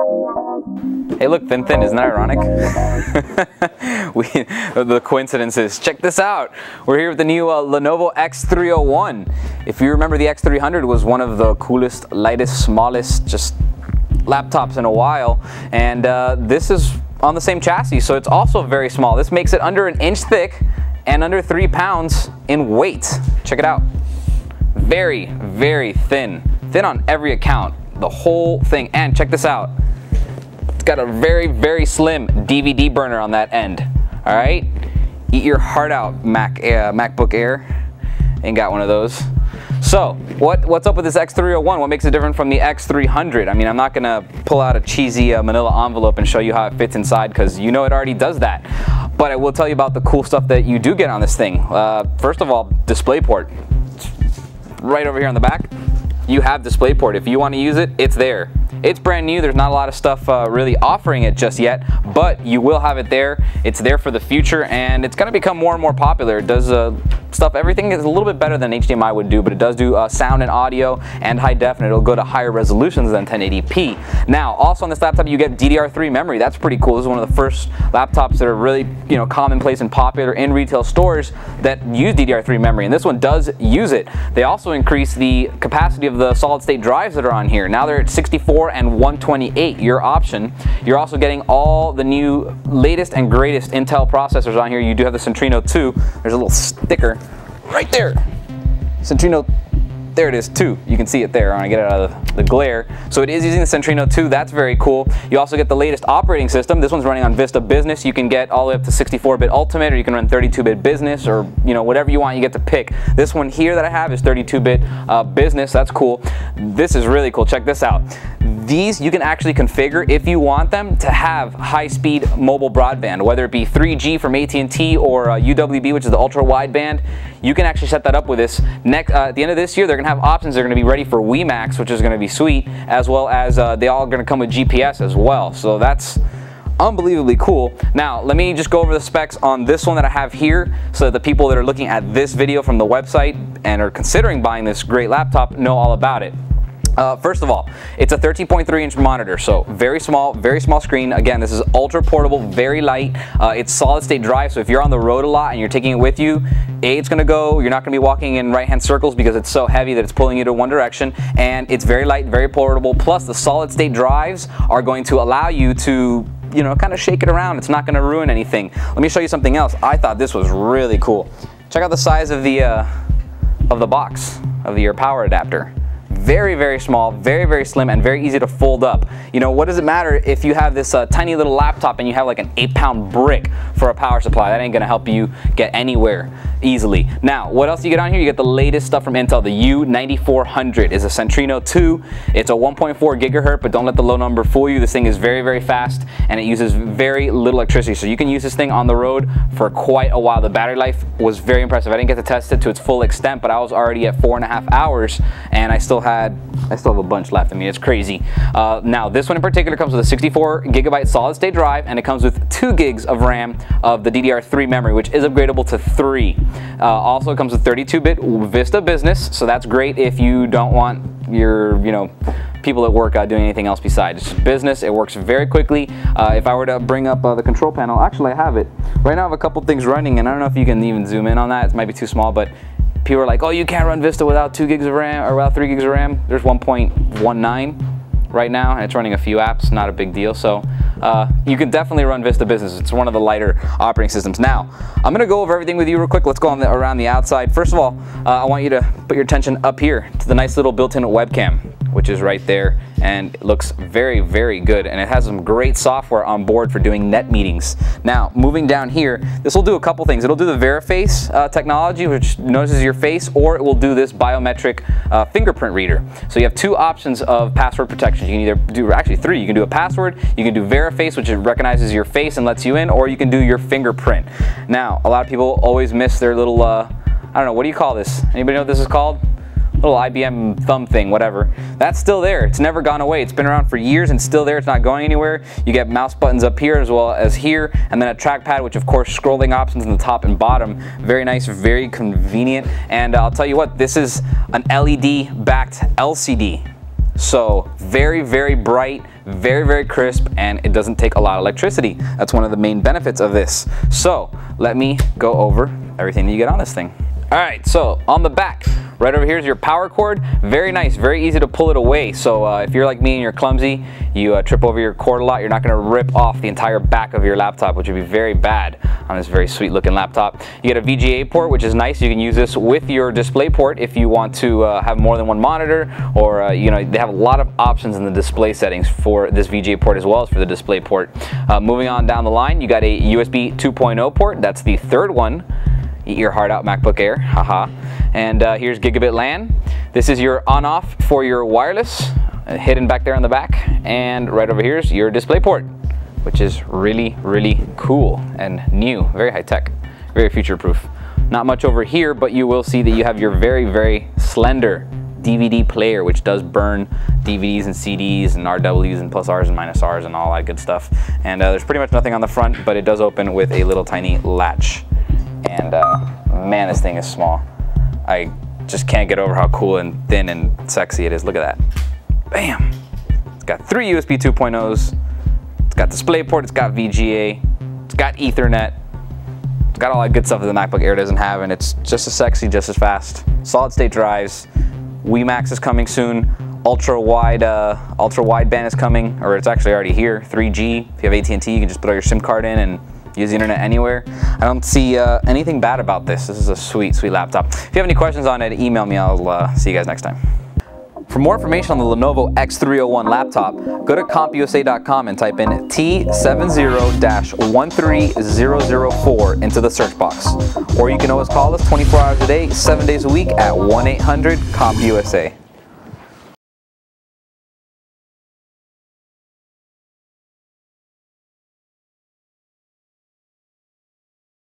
Hey look, Thin Thin, isn't that ironic? we, the coincidences. Check this out. We're here with the new uh, Lenovo X301. If you remember the X300 was one of the coolest, lightest, smallest, just laptops in a while. And uh, this is on the same chassis, so it's also very small. This makes it under an inch thick and under three pounds in weight. Check it out. Very, very thin. Thin on every account, the whole thing. And check this out. It's got a very, very slim DVD burner on that end. All right? Eat your heart out, Mac, uh, MacBook Air. Ain't got one of those. So, what, what's up with this X301? What makes it different from the X300? I mean, I'm not gonna pull out a cheesy uh, manila envelope and show you how it fits inside because you know it already does that. But I will tell you about the cool stuff that you do get on this thing. Uh, first of all, DisplayPort. Right over here on the back, you have DisplayPort. If you want to use it, it's there. It's brand new. There's not a lot of stuff uh, really offering it just yet, but you will have it there. It's there for the future, and it's going to become more and more popular. It does uh, stuff, everything is a little bit better than HDMI would do, but it does do uh, sound and audio and high def, and it'll go to higher resolutions than 1080p. Now, also on this laptop, you get DDR3 memory. That's pretty cool. This is one of the first laptops that are really, you know, commonplace and popular in retail stores that use DDR3 memory, and this one does use it. They also increase the capacity of the solid state drives that are on here. Now they're at 64 and 128, your option. You're also getting all the new latest and greatest Intel processors on here. You do have the Centrino 2. There's a little sticker right there. Centrino there it is, 2. You can see it there when I get it out of the glare. So it is using the Centrino 2. That's very cool. You also get the latest operating system. This one's running on Vista Business. You can get all the way up to 64-bit Ultimate, or you can run 32-bit Business, or you know whatever you want. You get to pick. This one here that I have is 32-bit uh, Business. That's cool. This is really cool. Check this out. These you can actually configure if you want them to have high-speed mobile broadband, whether it be 3G from AT&T or uh, UWB, which is the ultra wideband. You can actually set that up with this. Next, uh, at the end of this year, they're going to have options. They're going to be ready for WiMAX, which is going to be sweet, as well as uh, they all going to come with GPS as well. So that's unbelievably cool. Now, let me just go over the specs on this one that I have here so that the people that are looking at this video from the website and are considering buying this great laptop know all about it. Uh, first of all, it's a 13.3 inch monitor, so very small, very small screen. Again, this is ultra portable, very light. Uh, it's solid state drive, so if you're on the road a lot and you're taking it with you, A, it's gonna go, you're not gonna be walking in right hand circles because it's so heavy that it's pulling you to one direction, and it's very light, very portable, plus the solid state drives are going to allow you to you know, kind of shake it around. It's not gonna ruin anything. Let me show you something else. I thought this was really cool. Check out the size of the, uh, of the box, of your power adapter very, very small, very, very slim, and very easy to fold up. You know, what does it matter if you have this uh, tiny little laptop and you have like an eight pound brick for a power supply? That ain't gonna help you get anywhere easily. Now, what else you get on here? You get the latest stuff from Intel. The U9400 is a Centrino 2. It's a 1.4 gigahertz, but don't let the low number fool you. This thing is very, very fast, and it uses very little electricity. So you can use this thing on the road for quite a while. The battery life was very impressive. I didn't get to test it to its full extent, but I was already at four and a half hours, and I still had, I still have a bunch left. I mean, it's crazy. Uh, now, this one in particular comes with a 64 gigabyte solid state drive, and it comes with two gigs of RAM of the DDR3 memory, which is upgradable to three. Uh, also, it comes with 32-bit Vista Business, so that's great if you don't want your, you know, people at work uh, doing anything else besides business. It works very quickly. Uh, if I were to bring up uh, the control panel, actually I have it. Right now I have a couple things running and I don't know if you can even zoom in on that. It might be too small, but people are like, oh, you can't run Vista without 2 gigs of RAM or without 3 gigs of RAM. There's 1.19 right now and it's running a few apps, not a big deal. So uh, you can definitely run Vista Business. It's one of the lighter operating systems. Now, I'm gonna go over everything with you real quick. Let's go the, around the outside. First of all, uh, I want you to put your attention up here to the nice little built-in webcam, which is right there and it looks very, very good. And it has some great software on board for doing net meetings. Now, moving down here, this will do a couple things. It'll do the Veriface uh, technology, which notices your face, or it will do this biometric uh, fingerprint reader. So you have two options of password protection. You can either do, actually three, you can do a password, you can do Veriface, which recognizes your face and lets you in, or you can do your fingerprint. Now, a lot of people always miss their little, uh, I don't know, what do you call this? Anybody know what this is called? Little IBM thumb thing, whatever. That's still there. It's never gone away. It's been around for years and still there. It's not going anywhere. You get mouse buttons up here as well as here, and then a trackpad, which of course scrolling options in the top and bottom. Very nice, very convenient. And uh, I'll tell you what, this is an LED backed LCD. So very, very bright, very, very crisp, and it doesn't take a lot of electricity. That's one of the main benefits of this. So let me go over everything that you get on this thing. All right, so on the back, right over here is your power cord. Very nice, very easy to pull it away. So uh, if you're like me and you're clumsy, you uh, trip over your cord a lot, you're not gonna rip off the entire back of your laptop, which would be very bad on this very sweet looking laptop. You get a VGA port, which is nice. You can use this with your display port if you want to uh, have more than one monitor, or uh, you know, they have a lot of options in the display settings for this VGA port as well as for the display port. Uh, moving on down the line, you got a USB 2.0 port. That's the third one Eat your heart out MacBook Air, haha. And uh, here's Gigabit LAN. This is your on-off for your wireless, uh, hidden back there on the back. And right over here is your display port, which is really, really cool and new, very high tech, very future proof. Not much over here, but you will see that you have your very, very slender DVD player, which does burn DVDs and CDs and RWs and plus Rs and minus Rs and all that good stuff. And uh, there's pretty much nothing on the front, but it does open with a little tiny latch and uh, man, this thing is small. I just can't get over how cool and thin and sexy it is. Look at that. Bam. It's got three USB 2.0s. It's got DisplayPort, it's got VGA, it's got Ethernet. It's got all that good stuff that the MacBook Air doesn't have, and it's just as sexy, just as fast. Solid state drives. WiMAX is coming soon. Ultra wide, uh, ultra wideband is coming, or it's actually already here. 3G. If you have AT&T, you can just put all your SIM card in and use the internet anywhere. I don't see uh, anything bad about this. This is a sweet, sweet laptop. If you have any questions on it, email me. I'll uh, see you guys next time. For more information on the Lenovo X301 laptop, go to CompUSA.com and type in T70-13004 into the search box. Or you can always call us 24 hours a day, 7 days a week at 1-800-COMPUSA.